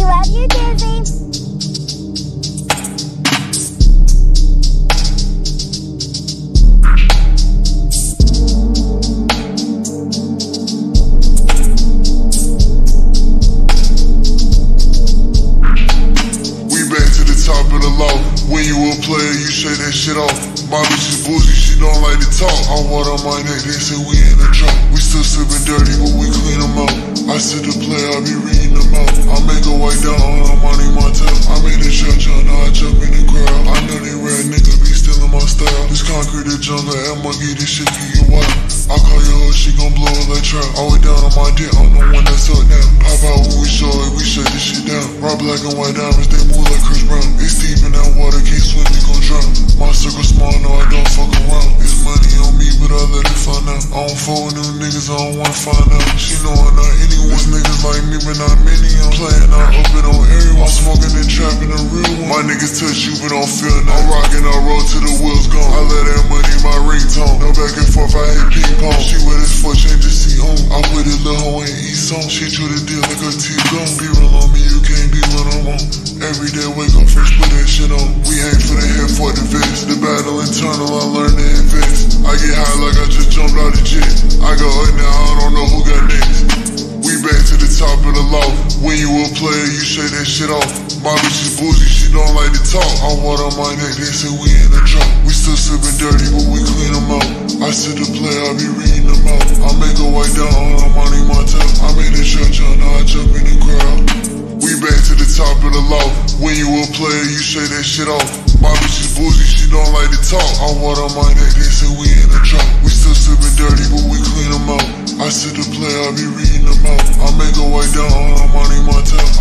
We love you, Disney. Shit off. My bitch is bougie, she don't like to talk. I want on my neck, they say we in the drop. We still sipping dirty, but we clean them out. I sit to play, I be reading them out. I make a white down on her money, my tail. I made a shot, y'all know I jump in the crowd. I know they red niggas be stealing my style. This concrete, the jungle, and monkey, this shit can get wild. I call your hoe, she gon' blow like trap. I went down on my dick, I'm the one that's up now. Pop out when we show it, we shut this shit down. Rock black and white diamonds, they move I don't with new niggas, I don't wanna find out. She know I'm not anyone. Niggas like me, but not many. I'm playing out, up it on everyone. I'm smoking and trapping the real one. My niggas touch you, but don't feel nothing. I'm rocking, I roll till the wheels gone. I let that money my ringtone. No back and forth, I hit ping pong. She with his foot, change to see home. I with it, lil' hoe ain't eat song. She drew the deal like a T-bone. Be real on me, you can't be what I want. Every day wake up fresh, put that shit on. We ain't for the head, for the vest. The battle internal, I learn to invest. I get high like I just jumped out the the loft. When you a player, you shake that shit off. My bitch is bougie, she don't like to talk. I want on my neck, they say we in the drop. We still sipping dirty, but we clean them out. I sit to play, I be reading them out. I make a white down on her money, my tail. I made a shot, y'all know I jump in the crowd. We back to the top of the loft. When you a player, you shake that shit off. My bitch is bougie, she don't like to talk. I want on my neck, they say we in the drop. We still sipping dirty, but we clean them out. I sit to play, I be reading them out. I make a way down on money, my tail.